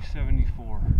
374.